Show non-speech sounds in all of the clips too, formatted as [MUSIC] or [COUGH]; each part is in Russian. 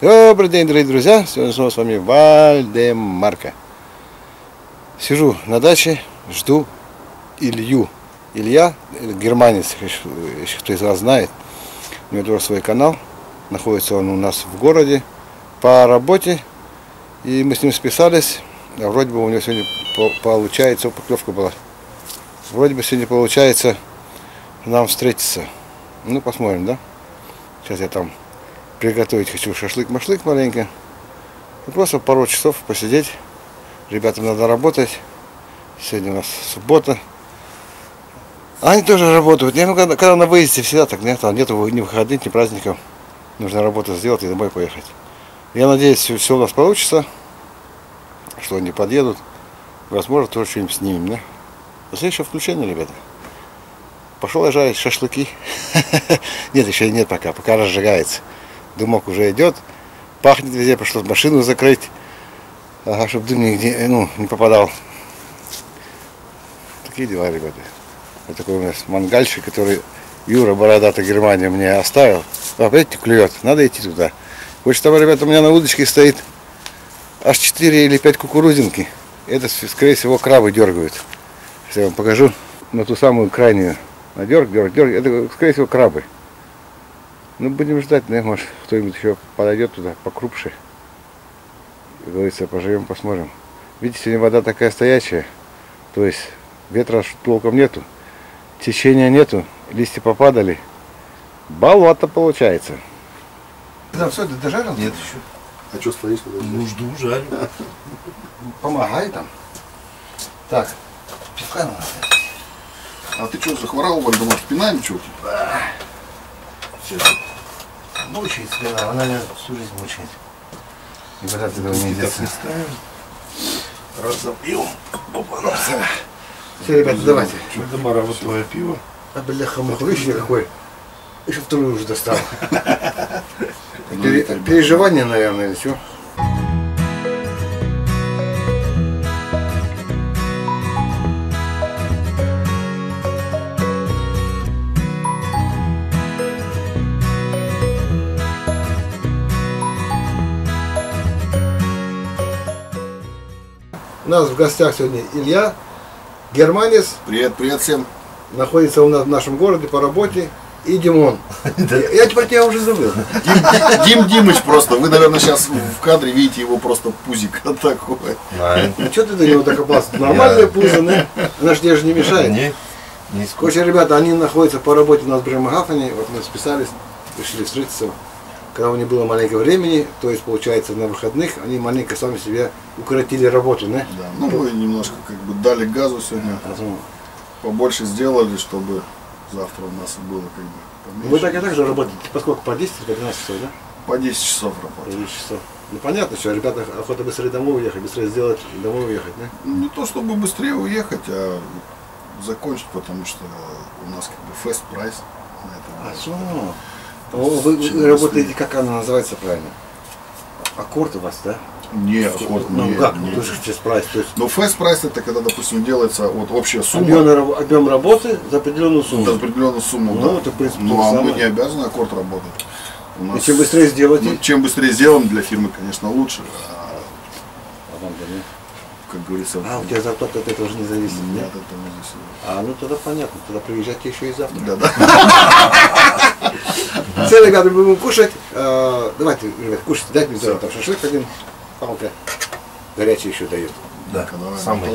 Добрый день, дорогие друзья! Сегодня снова с вами Вальдемарка. Сижу на даче, жду Илью. Илья, германец, если кто из вас знает, у него тоже свой канал. Находится он у нас в городе по работе. И мы с ним списались. А вроде бы у него сегодня получается, поклевка была. Вроде бы сегодня получается нам встретиться. Ну, посмотрим, да? Сейчас я там приготовить хочу шашлык-машлык маленько. И просто пару часов посидеть. Ребятам надо работать. Сегодня у нас суббота. Они тоже работают. Не, ну, когда, когда на выезде всегда так нет, нету ни выходных, ни праздников. Нужно работу сделать и домой поехать. Я надеюсь, все, все у нас получится, что они подъедут. Возможно, тоже что-нибудь снимем, да? До следующего включения, ребята. Пошел я жарить шашлыки. [LAUGHS] Нет, еще нет пока, пока разжигается. Дымок уже идет, пахнет везде, пришлось машину закрыть, ага, чтобы дым нигде ну, не попадал. Такие дела, ребята. Вот такой у нас мангальщик, который Юра Бородата Германия мне оставил. А, видите, клюет, надо идти туда. Вот там, ребята, у меня на удочке стоит аж 4 или 5 кукурузинки. Это, скорее всего, крабы дергают. Сейчас я вам покажу на ту самую крайнюю. На дерг, дерг, дерг. Это, скорее всего, крабы. Ну, будем ждать, да, может, кто-нибудь еще подойдет туда покрупше. Как говорится, поживем, посмотрим. Видите, сегодня вода такая стоячая, то есть ветра толком нету, течения нету, листья попадали. Болото получается. Да, все, ты дожарил? Нет еще. А что стоишь? Ну, жду, жарю. Помогай там. Так, пивка надо. А ты что, захворал, Вальдемар, спина или что? Все. Мучает спина, она меня всю жизнь мучает. И вот от этого не ставим. Разобьем. Опа, Все, ребята, давайте. Вальдемар, а вот твое пиво. А бляха муха, видишь, какой? Еще вторую уже достал. [LAUGHS] Пере- Переживание, наверное, или что? Нас в гостях сегодня Илья, германец, Привет, привет всем. находится у нас в нашем городе по работе, и Димон. Я, я теперь тебя уже забыл. Дим, Дим Димыч просто. Вы, наверное, сейчас в кадре видите его просто пузик [LAUGHS] такой. А что ты до него докопался? Нормальное пузо, да? Она же не мешает. Не, не скучно. Короче, ребята, они находятся по работе у нас в Бремагафане. Вот мы списались, решили встретиться. Когда у них было маленько времени, то есть, получается, на выходных, они маленько сами себе укоротили работу, да? Да, ну мы немножко как бы дали газу сегодня, Поэтому побольше сделали, чтобы завтра у нас было как бы Вы поменьше. так и так же работаете, поскольку по 10 или по 12 часов, да? По 10 часов По работаем. 10 часов. Ну понятно, что ребята охота быстрее домой уехать, быстрее сделать, и домой уехать, да? Ну, Не то чтобы быстрее уехать, а закончить, потому что у нас как бы фест прайс на А это. что? О, Вы, работаете, как она называется правильно? Аккорд у вас, да? Не, охот, Ну не, как, не. ну, тоже через прайс, то есть Но фест прайс это когда, допустим, делается вот общая сумма. объем, раб- объем работы за определенную сумму. За определенную сумму, Ну, да. это, в принципе, ну, а мы самое. не обязаны аккорд работать. У И нас- чем быстрее сделаете, ну, чем быстрее сделаем для фирмы, конечно, лучше. А, а вам да, не? как говорится, А, у тебя зарплата от этого же не зависит, нет, нет? это не зависит. А, ну тогда понятно, тогда приезжайте еще и завтра. Да, да. [LAUGHS] Все, ребята, мы будем кушать. А, давайте, ребят, кушайте, дайте мне тоже там шашлык один, палка. Горячий еще дают. Да, самый.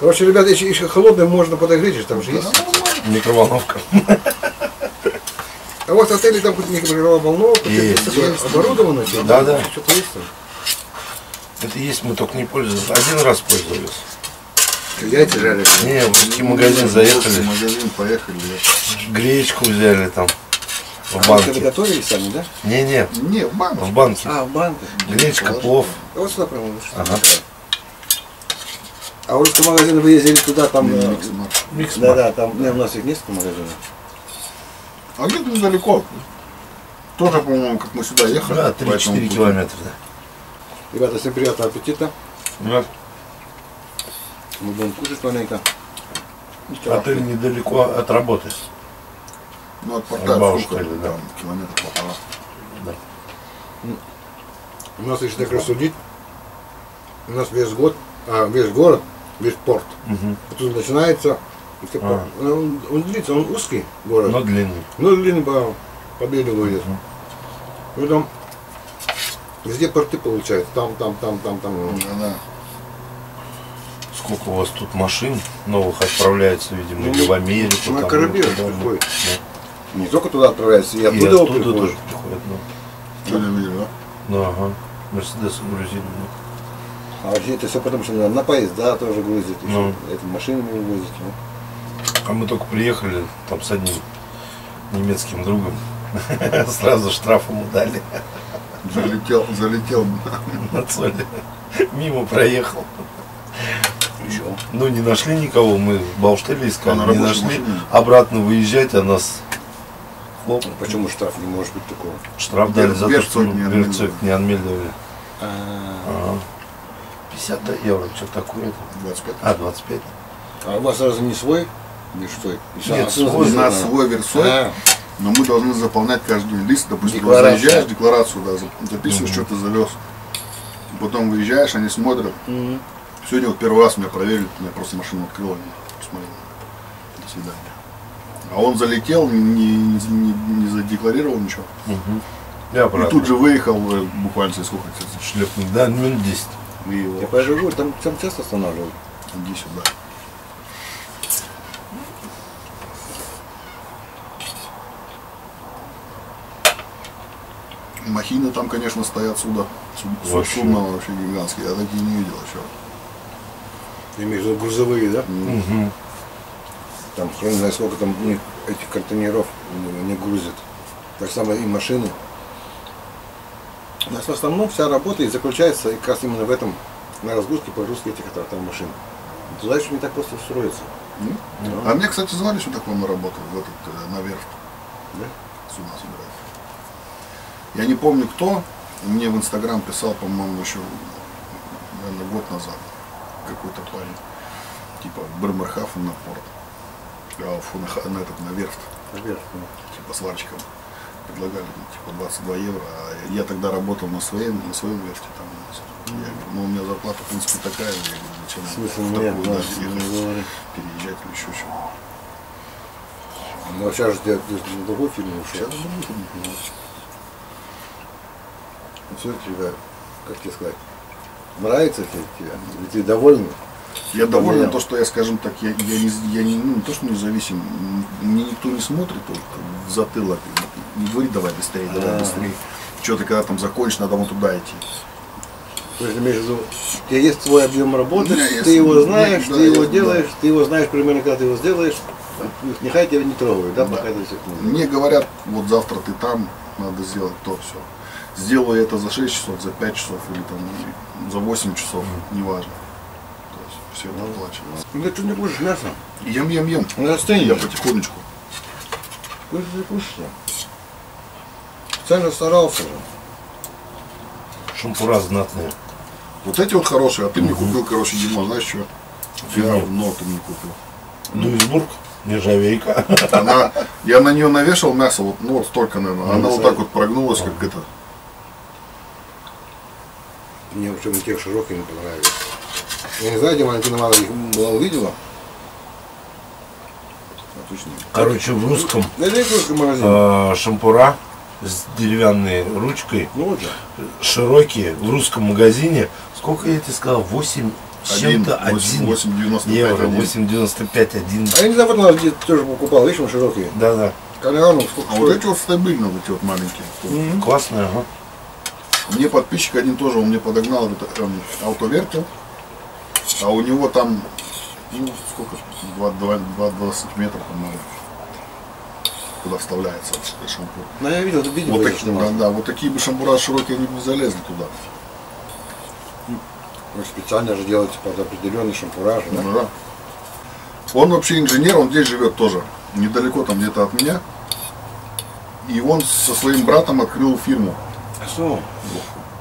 Короче, ребята, еще, еще холодный можно подогреть, там же есть. Микроволновка. А вот в отеле там хоть микроволновка, оборудовано, Да, да. Что-то есть там. Это есть, мы только не пользовались. Один раз пользовались. Яйца жарили? Не, в русский магазин В заехали, магазин поехали. гречку взяли там в А вы банке. готовили сами, да? Не-не, Не, в банк. в банке. А, в банке. Гречка, плов. А вот сюда прямо лучше. Ага. А в русский магазин вы ездили туда, там... э, Mix Markt. Mix Да, да, там, не, у нас их несколько магазинов. А где-то недалеко. Тоже, по-моему, как мы сюда ехали. Да, по этому 3-4 пути. километра. Да. Ребята, всем приятного аппетита. Да. Мы будем кушать маленько. Отель недалеко от работы. Ну, от От порта сколько, да. там, километр полтора. нас, если так рассудить, у нас весь год, а, весь город, весь порт. Мгм. Тут начинается, А. он, он длится, он узкий город. Но длинный. Ну, длинный по, по берегу идет. Поэтому везде порты получается. Там, там, там, там, там. Да, Сколько у вас тут машин новых отправляется, видимо, Ну, или в Америку. на корабле ну, приходит. ну. Не только туда отправляется, и И оттуда, оттуда, его приходит. тоже приходят. Ну, видели, да? ну ага. Мерседес грузили. А вообще это все потому, что на поезда тоже грузят, еще Ну. это машинами вывозят. ну. А мы только приехали там с одним немецким другом. [LAUGHS] Сразу штраф ему дали Залетел, залетел. на цоле. Мимо проехал. Ну, не нашли никого, мы в Бауштеле искали, А не нашли. машине? Обратно выезжать, а нас хлоп, Почему штраф не может быть такого? штраф дали за то, что не. Верцев не отмелили. А, Ага. 50 евро, что такое? 25. А, 25. а у вас разве не свой? Не что? Нет, свой. У нас свой версой, А, но мы должны заполнять каждый день лист. Допустим, Декларация. заезжаешь, декларацию, да, за- записываешь, что ты завез. Потом выезжаешь, они смотрят. м. Сегодня вот первый раз меня проверили, меня просто машину открыла, они посмотрели. До свидания. А он залетел, не, не, не- не задекларировал ничего. Угу. Я И тут же выехал э, буквально через сколько, кстати, шлепнул. Да, минут 10. и его Я поживу, там, там часто останавливают. иди сюда. Махины там, конечно, стоят сюда. Су- Вообще. Судно вообще гигантские. Я такие не видел еще. Ты имеешь в виду грузовые, да? Угу. Там хрен знает сколько там у них этих контейнеров не, грузят. Так само и машины. У нас в основном вся работа и заключается как раз именно в этом, на разгрузке, погрузке этих там, там машин. Туда еще не так просто устроиться. М? А мне, кстати, звали к вам на работу, в этот, э, на верфь. Да? Сюда собирать. Я не помню кто, мне в Инстаграм писал, по-моему, еще, наверное, год назад какой-то парень. Типа Бремерхафен на порт. А, фу, на, ха- на, этот, на Наверх, ну. типа сварщиком. Предлагали, ну, типа, 22 евро. А я тогда работал на своей, на своем верфте там. Я говорю, ну, у меня зарплата, в принципе, такая. Я говорю, зачем Смысл в такую, да, да, ехать, переезжать или еще что-то. Ну, а сейчас же ты на другой фильм ушел. Сейчас буду ходить. Ну, все тебе, как тебе сказать, нравится тебе, ты доволен? Я доволен то, что я, скажем так, я, я, не, я не, ну, не то, что независим, мне никто не смотрит вот, в затылок, не говорит, давай быстрее, давай А. быстрее. Что ты когда там закончишь, надо вон туда идти. То есть, имеешь в виду, у тебя есть твой объем работы, есть, ты его знаешь, да, ты его я- делаешь, ты его знаешь примерно, когда ты его сделаешь, нехай тебя не трогают, да, Да. пока ты все не Мне говорят, вот завтра ты там, надо сделать то, все. Сделаю это за 6 часов, за 5 часов или там за 8 часов, неважно. То есть все это оплачивается. Ну ты что не кушаешь мясо? Ем, ем, ем. Ну остынь, Я потихонечку. кушай, кушай. Специально старался же. Шампура знатные. Вот эти вот хорошие, а ты мне купил, короче, Дима, знаешь что? Говно ты мне купил. Дуисбург, нержавейка. Она, я на нее навешал мясо, вот, ну вот столько, наверное. Она вот так вот прогнулась, как это. Вообще на тех широкие не понравились. Я не знаю, где Валентина Ивановна их была увидела. Отлично. Короче, в русском э, шампура с деревянной ручкой, Ну вот же. широкие, в русском магазине. Сколько я тебе сказал? 8 с Один, чем-то? 1 8,95 евро. один. 8,95 один. А я не знаю, вот она где тоже покупал, видишь, он широкие. Да-да. Калиану сколько А вот эти вот стабильно, вот эти вот маленькие. Классная, ага. Мне подписчик один тоже, он мне подогнал этот эм, автовертел. А у него там, ну, сколько, 2, 2, 2, 2 сантиметра, по-моему, куда вставляется этот шампур. Ну я видел, ты видел, Вот такие, да, да, вот такие бы шампура широкие, они бы не залезли туда. Вы специально же делаете под определенный шампураж, да? Ну, да. Он вообще инженер, он здесь живет тоже, недалеко там где-то от меня. И он со своим братом открыл фирму. Что?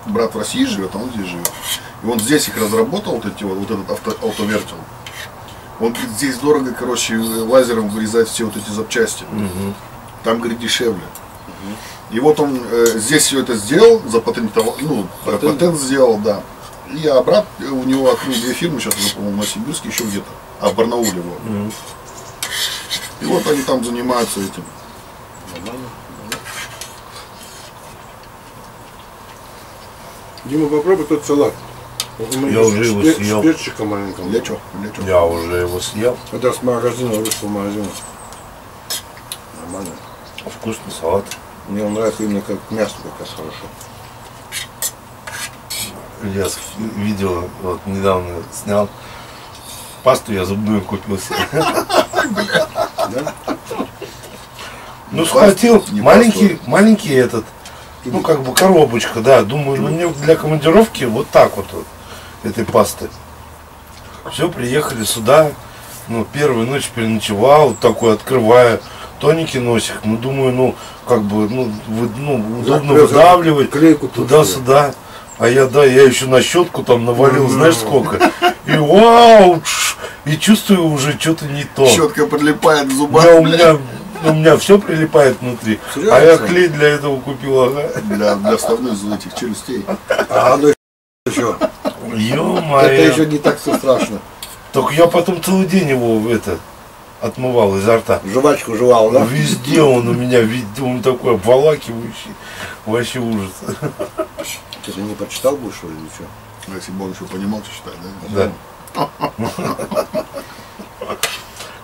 Брат в России живет, а он здесь живет. И он здесь их разработал, вот эти вот, вот этот авто, автовертел. Он говорит, здесь дорого, короче, лазером вырезать все вот эти запчасти. Там, говорит, дешевле. И вот он э, здесь все это сделал, запатентовал, ну, Патент. патент, сделал, да. И а брат э, у него открыл две фирмы, сейчас уже, по-моему, в Новосибирске, еще где-то. А в Барнауле вот. И вот они там занимаются этим. Дима, попробуй тот салат. Я уже его пер- съел. С перчиком маленьким. Для чего? Для чего? Я уже его съел. Это с магазина, русского магазина. Нормально. Вкусный салат. Мне он нравится именно как мясо как раз хорошо. Я видео вот недавно снял. Пасту я зубную купил себе. [LAUGHS] Ну, схватил маленький, маленький этот, ну, как бы коробочка, да. Думаю, ну, мне для командировки вот так вот, вот этой пасты. Все, приехали сюда, ну, первую ночь переночевал, такой открываю, тоненький носик, ну, думаю, ну, как бы, ну, вы- ну удобно Запрёт, выдавливать, туда-сюда. А я, да, я еще на щетку там навалил, знаешь сколько. И вау, и чувствую уже что-то не то. Щетка подлипает к Да, зубам. у меня, у меня все прилипает внутри. Серьезно? А я клей для этого купил, ага. Для, для вставных этих челюстей. А оно еще. Это Ё-моё. еще не так все страшно. Только я потом целый день его это отмывал изо рта. Жвачку жевал, да? Везде он у меня, везде он такой обволакивающий. Вообще ужас. Что, ты не прочитал будешь или что? А если бы он еще понимал, что читать, да? Да. [LAUGHS]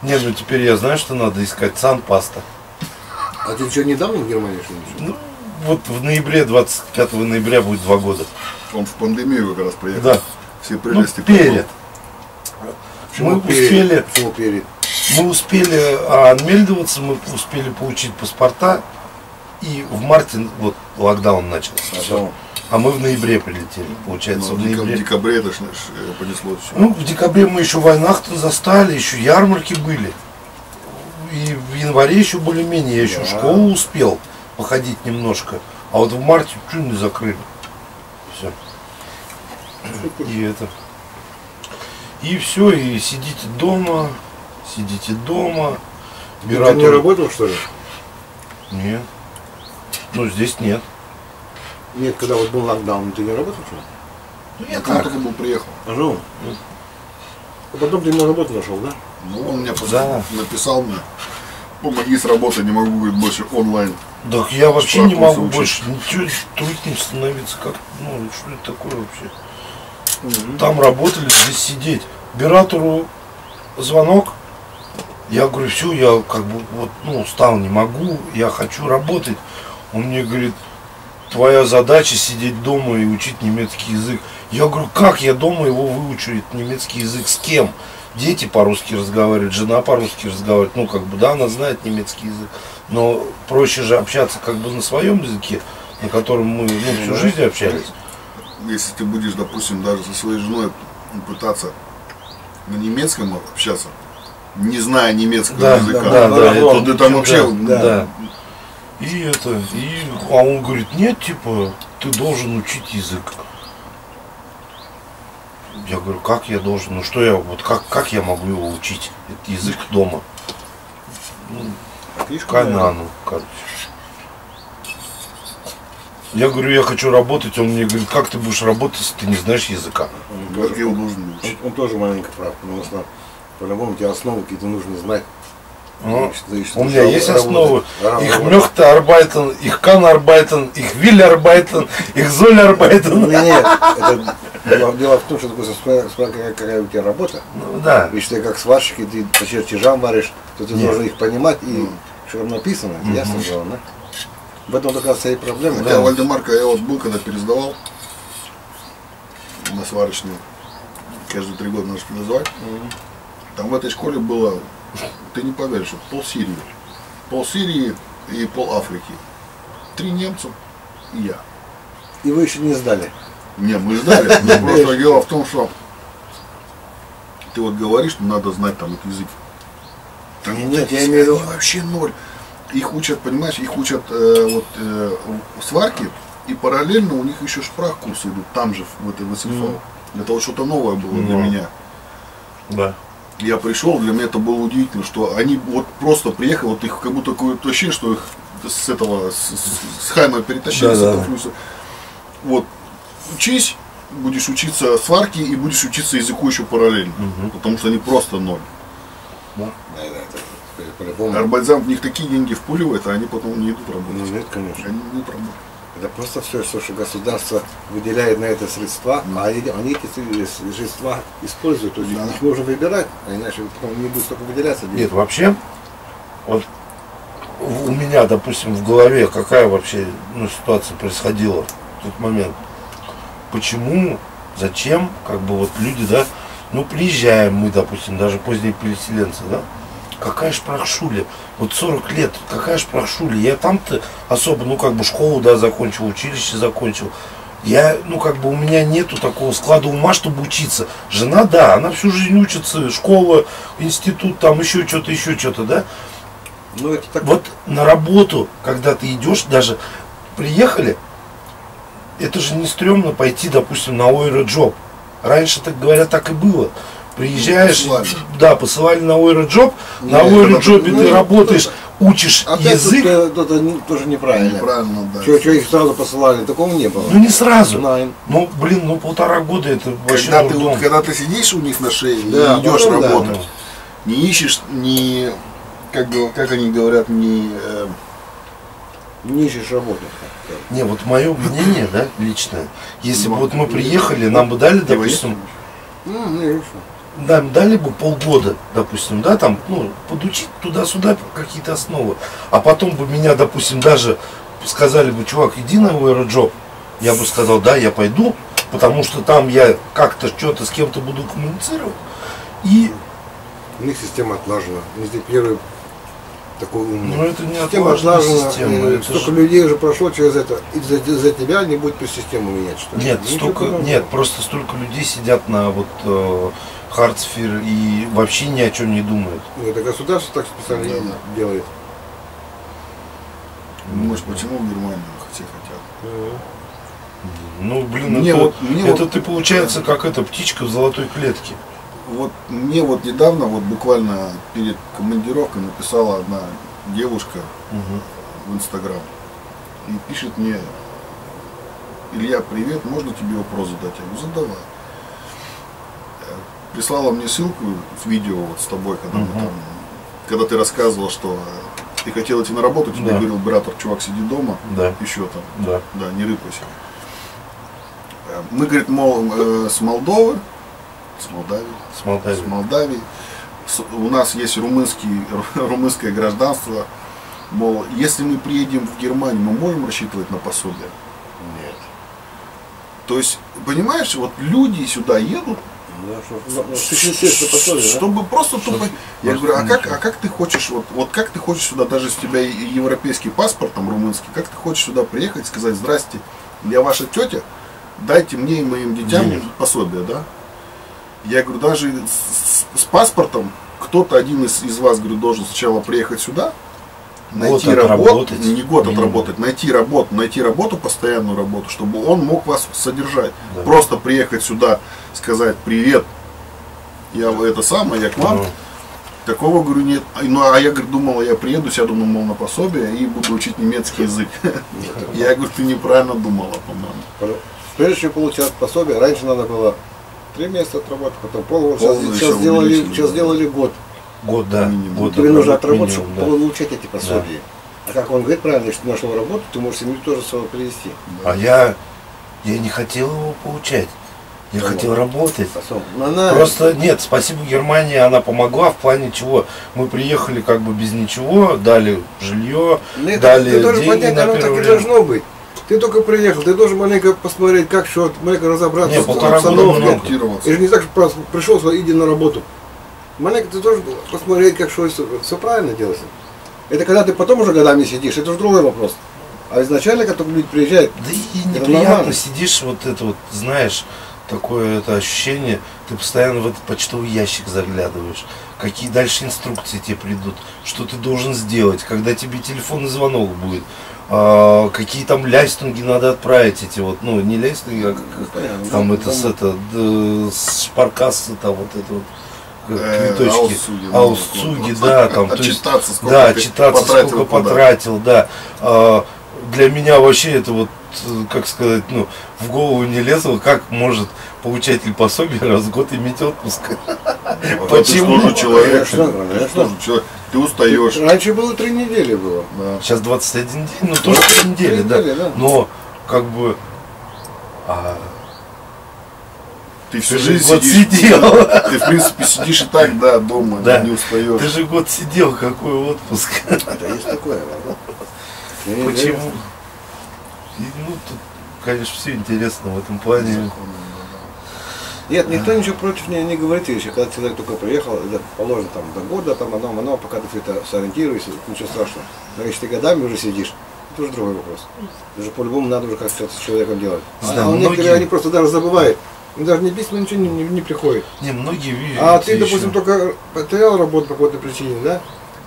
Не, ну теперь я знаю, что надо искать санпаста. А ты что, недавно в Германии что ли? Ну, вот в ноябре, 25 ноября будет два года. Он в пандемию как раз приехал. Да. Все Ну, прелести. перед. Почему Мы перед? успели, Почему перед? мы успели а, анмельдоваться, мы успели получить паспорта, и в марте вот локдаун начался. Потом. А мы в ноябре прилетели, получается, Ну, в в декабре, ноябре. в декабре это ж, э, понесло все. Ну, в декабре мы еще войнах-то застали, еще ярмарки были. И в январе еще более-менее, я еще в Да. школу успел походить немножко. А вот в марте чуть не закрыли. Все. И это. И все, и сидите дома, сидите дома. Ты не работал что ли? Нет. Ну, здесь нет. Нет, когда вот был локдаун, ты не работал что? Ну, Я как только был приехал. А жил? А потом ты на работу нашел, да? Ну, он мне Да. написал мне, помоги с работы, не могу, говорит, больше онлайн. Так я вообще не могу учить. больше ничего труднее становиться. Как, ну, что это такое вообще? Там работали, здесь сидеть. Оператору звонок. Я говорю, все, я как бы вот, ну, устал, не могу, я хочу работать. Он мне говорит, твоя задача сидеть дома и учить немецкий язык. Я говорю, как я дома его выучу, этот немецкий язык, с кем? Дети по-русски разговаривают, жена по-русски разговаривает. Ну, как бы, да, она знает немецкий язык. Но проще же общаться как бы на своем языке, на котором мы ну, всю жизнь общались. Если ты будешь, допустим, даже со своей женой пытаться на немецком общаться, не зная немецкого Да, языка, да, да, да, то это ты там да, вообще да, да. И это, и, а он говорит, нет, типа, ты должен учить язык. Я говорю, как я должен, ну что я, вот как, как я могу его учить, этот язык дома? Книжку, Канану, короче. Я говорю, я хочу работать, он мне говорит, как ты будешь работать, если ты не знаешь языка? должен быть. Он, он тоже маленько прав, потому что по-любому тебе основы какие-то нужно знать. Ну, Значит, У меня есть работать. основы. Работать. Их мехта арбайтен, их кан арбайтен, их виль арбайтен, их золь арбайтен. Нет, нет, это дело, дело в том, что такое, смотря, смотря какая, у тебя работа. Ну да. Если ты как сварщик, и ты по чертежам варишь, то ты Нет. должен их понимать и что там написано, это ясно дело, да? В этом как раз и проблема. Хотя Да. Вальдемарка я вот был, когда пересдавал на сварочную. Каждые три года нужно пересдавать. Там в этой школе было, ты не поверишь, вот пол Сирии. Пол Сирии и пол Африки. Три немца и я. И вы еще не сдали. Не, мы ждали. Но [LAUGHS] просто дело в том, что ты вот говоришь, что надо знать там этот язык. Там Нет, я имею в виду- вообще ноль. Их учат, понимаешь, их учат э, вот э, в сварке, и параллельно у них еще шпрах курсы идут там же, в этой ВСМФ. Это вот что-то новое было для Ну. меня. Да. Я пришел, для меня это было удивительно, что они вот просто приехали, вот их как будто какое-то ощущение, что их с этого, с, с- Хайма перетащили, Да, с да. этого флюса. Вот, учись, будешь учиться сварке и будешь учиться языку еще параллельно. Потому что они просто ноль. Да, да, по-любому. Арбальзам в них такие деньги впуливает, а они потом не идут Ну, работать. нет, конечно. Они не идут работать. Это просто все, что, что государство выделяет на это средства, а они, они эти средства- используют. То есть Да. их нужно выбирать, а иначе потом не будет столько выделяться. денег. Нет, вообще, вот у меня, допустим, в голове какая вообще ну, ситуация происходила в тот момент. Почему, зачем, как бы вот люди, да, ну приезжаем мы, допустим, даже поздние переселенцы, да, какая ж прохшуля, вот 40 лет, какая ж прохшуля, я там-то особо, ну как бы школу, да, закончил, училище закончил, я, ну как бы у меня нету такого склада ума, чтобы учиться. Жена, да, она всю жизнь учится, школа, институт, там еще что-то, еще что-то, да. Ну, это так. Вот на работу, когда ты идешь, даже приехали, это же не стрёмно пойти, допустим, на Ойроджоп. Раньше, так говорят, так и было. Приезжаешь, посылали. да, посылали на Ойроджоп, на Нет, Ойроджопе ну, ты ну, работаешь, учишь Опять язык, тут, э, это не- тоже неправильно. Неправильно, да. Что, их сразу посылали, такого не было. ну не сразу. Найн. Ну, блин, ну полтора года это вообще Когда ты, вот, когда ты сидишь у них на шее Да, и идешь потом да, работать, ну. не ищешь, не, как, бы- как они говорят, не, э, Не ищешь работу. Не, вот мое мнение, да, личное, если бы Ну, вот мы приехали, нам бы дали, допустим, Ну, ну? Нам дали бы полгода, допустим, да, там, ну, подучить туда-сюда какие-то основы, а потом бы меня, допустим, даже сказали бы, чувак, иди на аэроджоп, я бы сказал, да, я пойду, потому что там я как-то что-то с кем-то буду коммуницировать, и, У них система отлажена. Они здесь первый такой умный. ну, это не Система отлажена. система, э, это столько ж- людей уже прошло через это. И за, за тебя не будет систему менять, что ли? Нет, Ничего столько, нет, просто столько людей сидят на вот э, хардсфер и вообще ни о чем не думают. Ну, Это государство так специально Да, да. делает. думаешь, почему в Германии все хотят? Ну, блин, Мне это, вот- мне это вот- ты получается как эта птичка в золотой клетке. Вот мне вот недавно, вот буквально перед командировкой написала одна девушка в Инстаграм и пишет мне, Илья, привет, можно тебе вопрос задать? Я говорю, задавай. Э, Прислала мне ссылку в видео вот с тобой, когда, мы Мгм. там, когда ты рассказывал, что ты хотел идти на работу, тебе Да. говорил оператор, чувак, сиди дома, Да, еще там, да. да, не рыпайся. Э, Мы, говорит, мол, э, с Молдовы, с Молдавии, С Молдавии. с Молдавии. С- У нас есть румынский, [LAUGHS] румынское гражданство. Мол, если мы приедем в Германию, мы можем рассчитывать на пособие? Нет. То есть, понимаешь, вот люди сюда едут, Ну, что, ну, ну, посмотри, да? чтобы просто тупо... Я говорю, а как, а как ты хочешь, вот, вот как ты хочешь сюда, даже если у тебя европейский паспорт, там, румынский, как ты хочешь сюда приехать и сказать, здрасте, я ваша тетя, дайте мне и моим детям Денег. пособие, да? Я говорю, даже с, с- с паспортом кто-то один из, из вас, говорю, должен сначала приехать сюда, найти Год работу, не год Минимум. отработать, найти работу, найти работу, постоянную работу, чтобы он мог вас содержать. Да. Просто приехать сюда, сказать привет, я это самое, я к вам. Ну, Такого, говорю, нет. Ну, а я, говорю, думала, я приеду, сяду, ну, мол, на пособие и буду учить немецкий язык. [LAUGHS] Я говорю, ты неправильно думала, по-моему. Прежде чем получать пособие, раньше надо было три месяца отработать, потом полгода. Сейчас, сейчас сделали, сейчас да. сделали год. Год, да. Минимум. Год Тебе нужно отработать минимум, чтобы получать эти пособия. А как он говорит правильно, если ты нашел работу, ты можешь семью тоже свою привести. да. А я, я не хотел его получать. Я Ну, хотел работать. Ну, она- Просто нет, спасибо Германии, она помогла в плане чего. Мы приехали как бы без ничего, дали жилье, Ну, дали деньги понять, на оно так первое и должно быть. Ты только приехал, ты должен маленько посмотреть, как что, маленько разобраться Не, полтора года. Адаптироваться. И же не так, что пришел, сказал, иди на работу. Маленько ты должен посмотреть, как что все правильно делается. Это когда ты потом уже годами сидишь, это уже другой вопрос. А изначально, когда люди приезжают, Да и неприятно нормально. сидишь, вот это вот, знаешь, такое это ощущение, ты постоянно в этот почтовый ящик заглядываешь, какие дальше инструкции тебе придут, что ты должен сделать, когда тебе телефонный звонок будет, а, какие там ляйстунги надо отправить эти вот, ну не ляйстунги, а как- понятно, там да, это там- с это, д- с шпаркассы там вот это вот. Э, квиточки. аусуги, ну, да, там. то есть- да, отчитаться, потратил сколько потратил, да. А, для меня вообще это вот, как сказать, ну, в голову не лезло, как может получатель пособия раз в год иметь отпуск. Почему? тоже человек. Тоже человек. Ты устаешь. Раньше было три недели было. Да. Сейчас 21 день, ну тоже три недели, да. недели, да. Но как бы а, Ты всю Ты жизнь год сидишь. сидел. Ты, в принципе, сидишь и так, да, дома, Да. не устаешь. ты же год сидел, какой отпуск. Это есть такое. да. [LAUGHS] Почему? Ну, тут, конечно, все интересно в этом плане. Нет, никто ничего против не, не говорит еще. Когда человек только приехал, это положено там до года, там оно, оно, пока ты все это сориентируешься, ничего страшного. Но если ты годами уже сидишь, это уже другой вопрос. Уже по-любому надо уже как-то с человеком делать. А, Да, а у некоторые многие- они просто даже забывают. Им даже не письма ничего не, не- не приходит. Не, многие видят. А ты, допустим, только потерял работу по какой-то причине, да?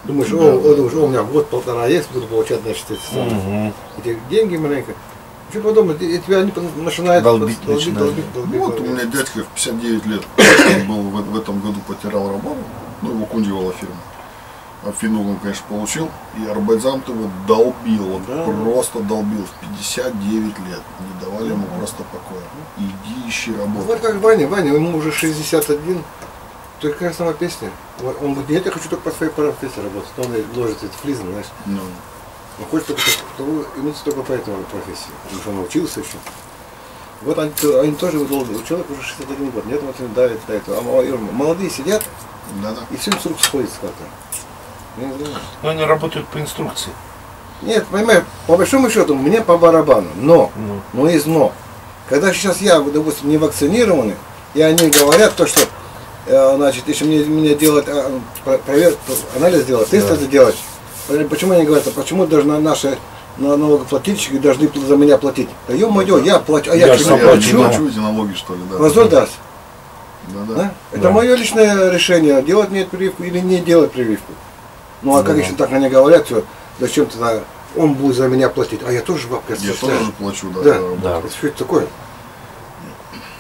Думаешь, о, о, думаешь, о, у меня год-полтора есть, буду получать, значит, эти, самые, эти деньги маленько. Что потом, и, тебя они начинают Долбить долбить, начинают. долбить, долбить, вот у долбить. меня дядька в 59 лет он был в, в этом году потерял работу, ну его кундивала фирма. А финук он, конечно, получил, и Арбайзам его долбил, он Да. просто долбил в 59 лет, не давали ему просто покоя. Иди ищи Вот работу. как Ваня, Ваня, ему уже 61, только какая сама песня. Вот Он говорит, нет, я хочу только по своей профессии работать. Он и ложит эти флизы, знаешь. Ну, Он хочет только, только, имеется только по этой профессии, потому что он учился еще. Вот они, они тоже долго, у человека уже 61 год, нет, вот им давит, давит. А мо- молодые сидят, да-да. и все с рук сходится как-то. Но они работают по инструкции. Нет, понимаешь, по большому счету, мне по барабану, но, Ну. но есть но. Когда сейчас я, допустим, не вакцинированный, и они говорят то, что, э, значит, если мне, мне делать а, про- провер- анализ делать, тест это делать, почему они говорят, а почему должны наши на- налогоплательщики должны за меня платить? Да ё-моё, я плачу, а я, Я что, сам Я плачу, не плачу? да. плачу эти налоги, что ли, да. Мозоль даст. Да-да. Да? Это Да. мое личное решение, делать мне прививку или не делать прививку. Ну а как Да. еще так они говорят, что зачем тогда он будет за меня платить, а я тоже бабка Я тоже плачу, да. Да. Да. Это что это такое?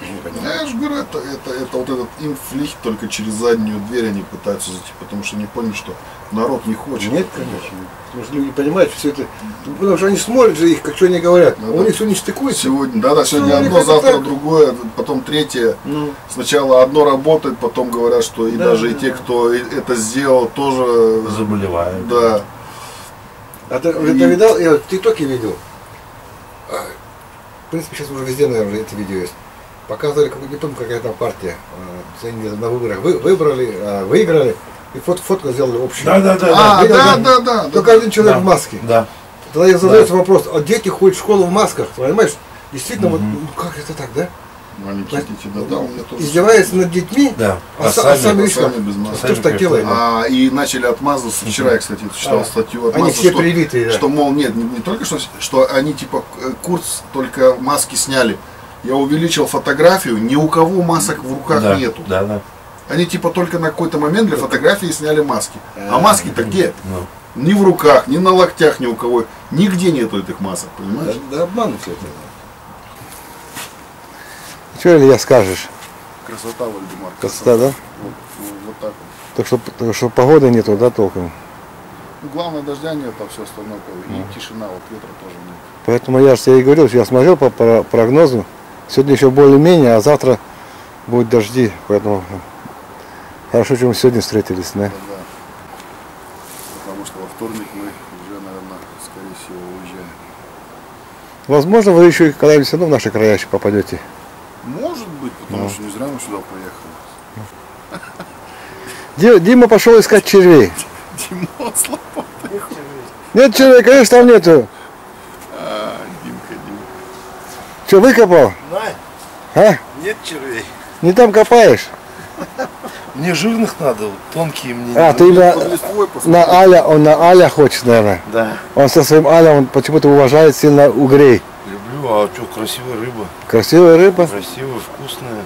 Я не понимаю. Я же говорю, это, это, это вот этот инфлихт только через заднюю дверь они пытаются зайти, потому что не поняли, что народ не хочет. Нет, конечно. Потому что люди понимают, что все это. Потому что они смотрят же их, как что они говорят. Да, а у да. них все не стыкуется. Сегодня, да, да, сегодня Ну, одно, завтра так. другое, потом третье. Ну, Сначала одно работает, потом говорят, что и Да, даже и да, те, да. кто и- это сделал, тоже, Заболевают. да. а ты И- это видал? Я в ТикТоке видел. А, В принципе, сейчас уже везде, наверное, это видео есть. Показывали, как, не помню, какая там партия. а, Они где-то на выборах вы, выбрали, а, выиграли. И фот, фотку сделали общую. Да, да, да, А, да, да? да, да. да. Только один человек Да. в маске. Да. Тогда я задается вопрос, а дети ходят в школу в масках, понимаешь? Действительно, вот ну, как это так, да? Маленькие дети, да, да, у меня тоже. Издеваются над детьми, Да. а, А са- а сами- сами а сами без маски. Кто ж так Сами делает? А, и начали отмазываться. Вчера я, кстати, читал А. статью Они отмазываться, все что, привитые, да. что, мол, нет, не, не только что, что они типа э, курс только маски сняли. Я увеличил фотографию, ни у кого масок в руках да. нету. Да, да. Они типа только на какой-то момент для фотографии сняли маски. А А. маски-то где? Ну. Ни в руках, ни на локтях, ни у кого. Нигде нету этих масок, Да, понимаешь? да обман все это. Что, Илья, скажешь? Красота, Вальдемар. Красота, да? Вот, вот, так вот. Так что, так что погоды нету, да, толком? Ну, главное, дождя нет, а все остальное. И тишина, вот ветра тоже нет. Поэтому я же тебе и говорил, что я смотрел по про- прогнозу. Сегодня еще более-менее, а завтра будут дожди. Поэтому хорошо, что мы сегодня встретились, да? Да, да. Потому что во вторник мы уже, наверное, скорее всего, уезжаем. Возможно, вы еще и когда-нибудь все равно в наши края еще попадете. Может быть, потому Ну. что не зря мы сюда поехали. [LAUGHS] Ди- Дима пошел искать червей. [LAUGHS] Димон слабо. Нет червей, конечно, там нету. А, Димка, Димка. Что, выкопал? А? Нет червей. Не там копаешь? [LAUGHS] Мне жирных надо, вот, тонкие мне. А, не ты. Под на, Аля, он на Аля хочет, наверное. Да. Он со своим Аля, он почему-то уважает сильно угрей. Люблю, а что, красивая рыба. Красивая рыба. Красивая, вкусная.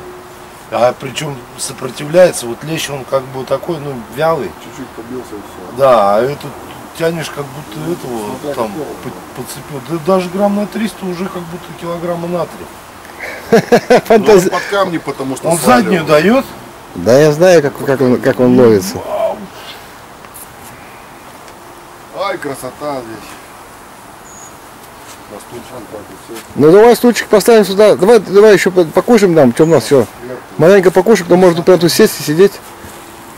А причем сопротивляется, вот лещ он как бы такой, ну, вялый. Чуть-чуть побился и все. Да, а этот тянешь как будто этого Смотря там по- подцепил. Да даже грамм на 300 уже как будто килограмма на 3. [LAUGHS] Фантазия. под камни, потому что Он заднюю дает, Да я знаю, как, как, он, как он ловится. Ай, красота здесь. Ну давай стульчик поставим сюда. Давай, давай еще по- покушаем там, что у нас все. Маленько покушаем, то можно прямо тут сесть и сидеть.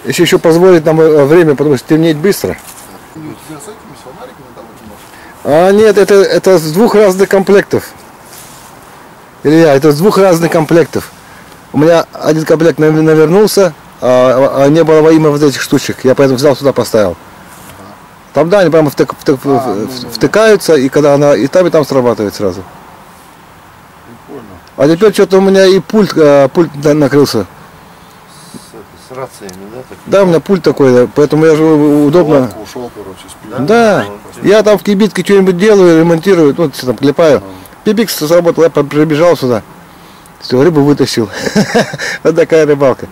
Если еще позволит нам э, время, потому что темнеет быстро. А нет, это, это с двух разных комплектов. Илья, это с двух разных комплектов. У меня один комплект нав- навернулся, а, а не было во имя вот этих штучек. Я поэтому взял сюда поставил. Там да, они прямо втык- втык- А, ну, в- втыкаются, и когда она и там, и там срабатывает сразу. Прикольно. А теперь что-то у меня и пульт, э, пульт на- накрылся. С, с рациями, да? Так? Да, у меня пульт такой, поэтому я же удобно. Палатку ушел, короче, спил. Да, я там в кибитке что-нибудь делаю, ремонтирую, ну, там клепаю. Пипикс сработал, я при- прибежал сюда, все, рыбу вытащил. [LAUGHS] Вот такая рыбалка.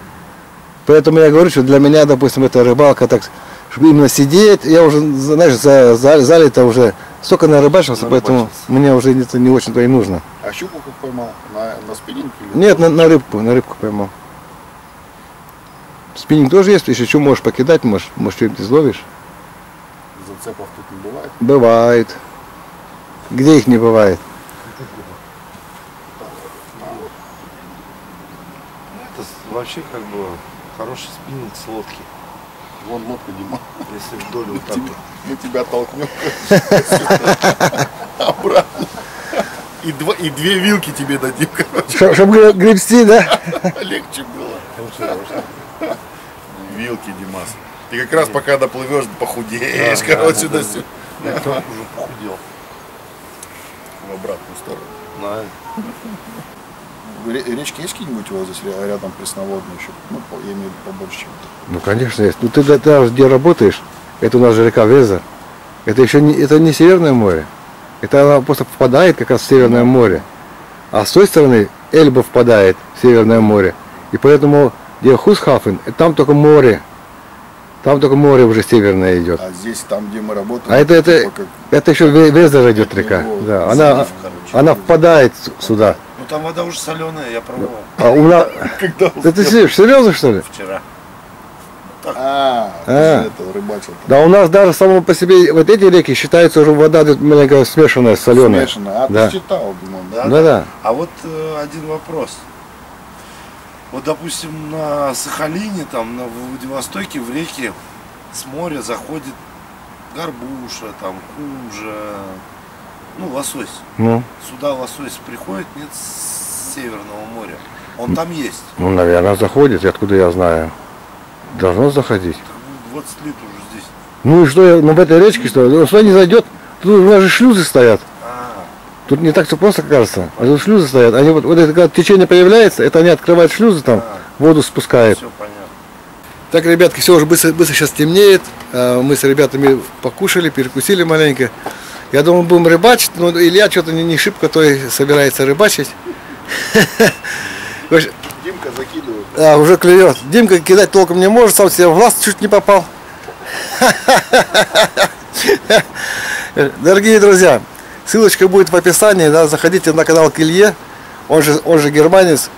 Поэтому я говорю, что для меня, допустим, эта рыбалка, так, чтобы именно сидеть, я уже, знаешь, за, за, залито уже, столько нарыбачился, поэтому мне уже это не очень-то и нужно. А щуку как поймал? На, на спиннинг или? Нет, на, на рыбку, на рыбку поймал. Спиннинг тоже есть, если что, можешь покидать, можешь, может, что-нибудь изловишь. Зацепов тут не бывает. Бывает. Где их не бывает? Это с- вообще как бы хороший спиннинг с лодки. Вон лодка Дима. Если вдоль вот так вот. Мы тебя толкнем. [LAUGHS] Обратно. И, два, и две вилки тебе дадим, короче. Чтобы гребсти, да? [LAUGHS] Легче было. Вилки, Димас. Ты как раз пока доплывешь, похудеешь, короче, да, сю- Я уже похудел. в обратную сторону. Ре- Речки есть какие-нибудь у вас здесь ря- рядом пресноводные еще? Ну, я имею в виду побольше, чем это. Ну, конечно, есть. Ну, ты там, где работаешь, это у нас же река Веза. Это еще не, это не Северное море. Это она просто впадает как раз в Северное море. А с той стороны Эльба впадает в Северное море. И поэтому, где Хусхафен, там только море. Там только море уже северное идет. А здесь, там, где мы работаем, А это, это, типа как это еще Ве- Везер идет река. него Да, она, короче. она впадает сюда. Там вода уже соленая, я пробовал А у нас... [LAUGHS] когда Да ты серьезно, серьезно, что ли? вчера. А, А. это рыбачил. Да у нас даже само по себе, вот эти реки считаются уже вода тут маленько смешанная, соленая. Смешанно. А Да. ты читал, Димон, да? Да, да. А вот э, один вопрос. Вот, допустим, на Сахалине, там, на Владивостоке, в реке с моря заходит горбуша, там, кужа, ну, лосось. Ну, Сюда лосось приходит, нет, с Северного моря. Он там есть. ну, наверное, заходит, откуда я знаю. Должно заходить. Так, ну, 20 лет уже здесь. Ну и что, я- ну в этой речке что, ну, сюда не зайдет, тут у нас же шлюзы стоят. А, Тут не так все просто кажется. А тут шлюзы стоят. Они вот, вот это когда течение появляется, это они открывают шлюзы там, воду спускают. все понятно. Так, ребятки, все уже быстро, быстро сейчас темнеет. А, Мы с ребятами покушали, перекусили маленько. Я думал, будем рыбачить, но Илья что-то не, не шибко, то и собирается рыбачить. Димка закидывает. А, уже клюет. Димка кидать толком не может, сам себе в глаз чуть не попал. Дорогие друзья, ссылочка будет в описании, да, заходите на канал к Илье, он же, он же германец.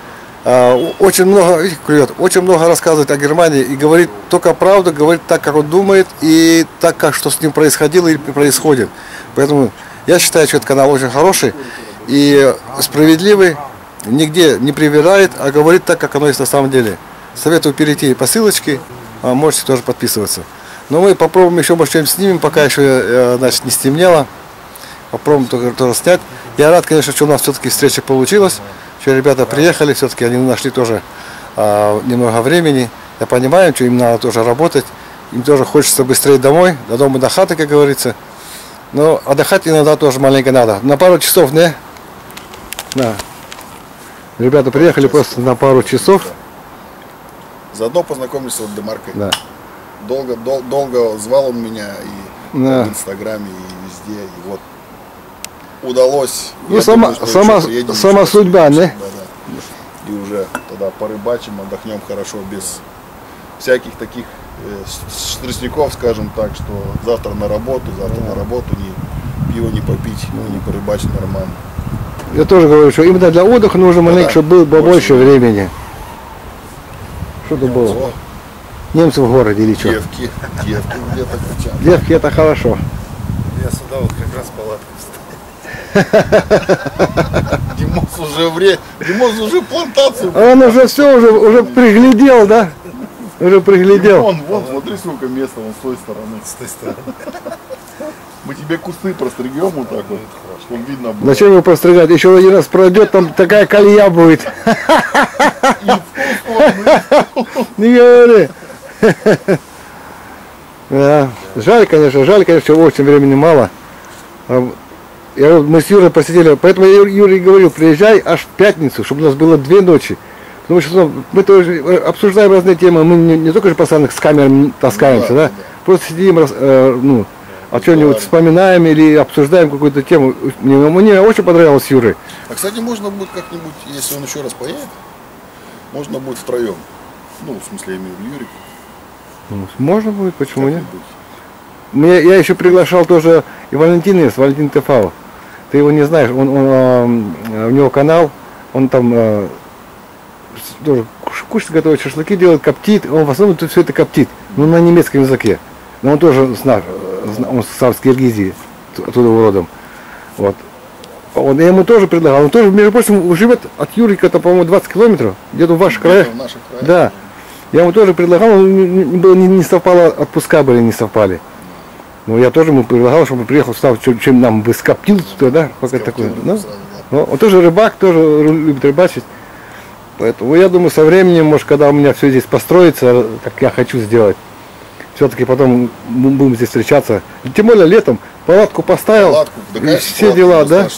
А, очень много, клюет, очень много рассказывает о Германии и говорит только правду, говорит так, как он думает и так, как что с ним происходило и происходит. Поэтому я считаю, что этот канал очень хороший и справедливый, нигде не привирает, а говорит так, как оно есть на самом деле. Советую перейти по ссылочке, а можете тоже подписываться. Но мы попробуем еще, может, что-нибудь снимем, пока еще э, значит, не стемнело. Попробуем тоже, тоже снять. Я рад, конечно, что у нас все-таки встреча получилась. Что ребята приехали, все-таки они нашли тоже а, немного времени. Я понимаю, что им надо тоже работать. Им тоже хочется быстрее домой, до дома, до хаты, как говорится. Но отдыхать иногда тоже маленько надо. На пару часов, не? Да. Ребята приехали просто на пару часов. Заодно познакомился с Демаркой. Да. Долго, дол- долго звал он меня и Да. в Инстаграме, и везде. И вот удалось. Ну, Я сама- думаю, сама- приедем, сама судьба, не? Да, да. И уже тогда порыбачим, отдохнем хорошо, без всяких таких э, с- штресняков, скажем так, что завтра на работу, завтра на работу, ни пиво не попить, ну, не порыбачить нормально. Я тоже говорю, что именно для отдыха нужно да. чтобы было Больше побольше времени. Что тут было? Немцы в городе или что? Девки, девки где-то. Девки это хорошо. Я сюда вот как раз палатку. [LAUGHS] Димос уже вре... Димос уже плантацию. А Он уже все, уже, уже приглядел, да? Уже приглядел. Вон, вон, смотри, сколько места вон с той стороны. С той стороны. [LAUGHS] Мы тебе кусты простригем вот так вот, чтобы видно было. Зачем его простригать? Еще один раз пройдет, там такая колея будет. [LAUGHS] Не говори. Да. Жаль, конечно, жаль, конечно, очень времени мало. Я, мы с Юрой посидели, поэтому я Юр- Юрий говорил, приезжай аж в пятницу, чтобы у нас было две ночи. Потому что ну, мы тоже обсуждаем разные темы, мы не, не только же постоянно с камерами таскаемся, да, да, да. просто сидим, рас- э, ну, о чем-нибудь вспоминаем или обсуждаем какую-то тему. Мне, мне очень понравилось Юры. А, кстати, можно будет как-нибудь, если он еще раз поедет, можно будет втроем. Ну, в смысле, я имею в виду Юрик. Ну, Можно будет, почему нет? Мне, я еще приглашал тоже и Валентина Валентин ТФАО. Ты его не знаешь, он, он, а, у него канал, он там с- тоже куш- кушать готовит, шашлыки делает, коптит, он в основном все это коптит, но на немецком языке. Но он тоже с наш, э, он с Киргизии, т- оттуда родом. Вот. Он, я ему тоже предлагал, он тоже, между прочим, живет от Юрика, там, по-моему, 20 километров, где-то в ваших краях. В наших краях. Да. Я ему тоже предлагал, но не, не, не совпало, отпуска были, не совпали. Ну, я тоже ему предлагал, чтобы он приехал сюда, чем, нам бы скоптил туда, да, пока такое. Ну, да. ну, он тоже рыбак, тоже любит рыбачить. Поэтому я думаю, со временем, может, когда у меня все здесь построится, как я хочу сделать, все-таки потом мы будем здесь встречаться. Тем более летом палатку поставил, Палатку, да, конечно, все палатку дела, да?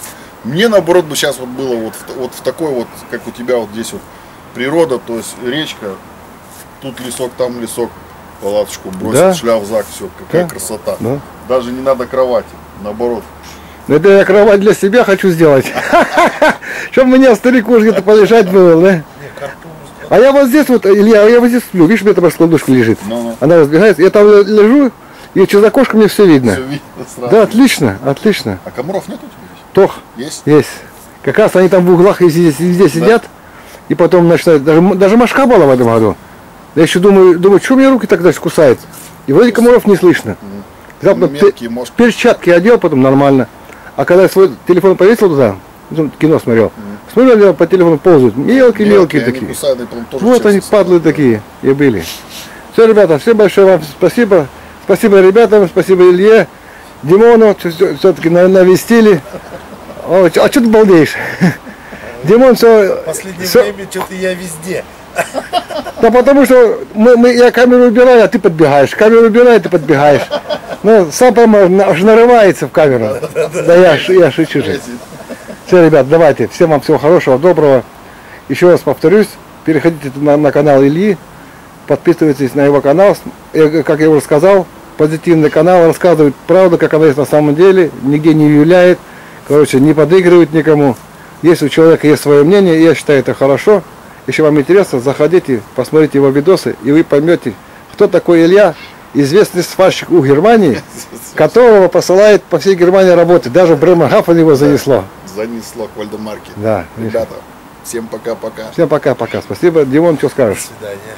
Мне наоборот бы сейчас вот было вот, вот в такой вот, как у тебя вот здесь вот природа, то есть речка, тут лесок, там лесок, палаточку бросить, Да. шляп-зак, все, какая Да. красота. Да. Даже не надо кровати, наоборот. Это я кровать для себя хочу сделать. [LAUGHS] Чтобы мне старику где-то полежать было, да? А я вот здесь вот, Илья, я вот здесь сплю, видишь, у меня там раскладушка лежит. Ну-ну. Она разбегается, я там лежу, и через окошко мне все видно. Все видно сразу. Да, отлично, отлично. А комаров нет у тебя Тох, здесь? Есть? есть. Как раз они там в углах и здесь, везде сидят, и потом начинают, даже, даже мошка была в этом году. Я еще думаю, думаю, что у меня руки так значит кусают. И вроде комаров не слышно. Запно Мелкие мошки. перчатки одел, потом нормально. А когда я свой телефон повесил туда, ну, кино смотрел, смотрел, я по телефону ползают, мелкие-мелкие они такие. кусают, и потом тоже Вот они, падлы да. такие и были. Все, ребята, всем большое вам спасибо. Спасибо ребятам, спасибо Илье, Димону, все-таки навестили. О, а что ты балдеешь? [LAUGHS] Димон все... В последнее время что-то я везде. Да потому что мы, мы, я камеру убираю, а ты подбегаешь. Камеру убираю, ты подбегаешь. Ну, сам прямо аж нарывается в камеру. Да я, я шучу же. Все, ребят, давайте. Всем вам всего хорошего, доброго. Еще раз повторюсь, переходите на, на канал Ильи, подписывайтесь на его канал. Я, как я уже сказал, позитивный канал, рассказывает правду, как она есть на самом деле, нигде не являет, короче, не подыгрывает никому. Если у человека есть свое мнение, я считаю это хорошо. Если вам интересно, заходите, посмотрите его видосы, и вы поймете, кто такой Илья, известный сварщик у Германии, [LAUGHS] которого посылает по всей Германии работать. Даже в Бремерхафен его занесло. Занесло к Вальдемарке. Да, Ребята, всем пока-пока. Всем пока-пока. Спасибо. Димон, что скажешь? До свидания.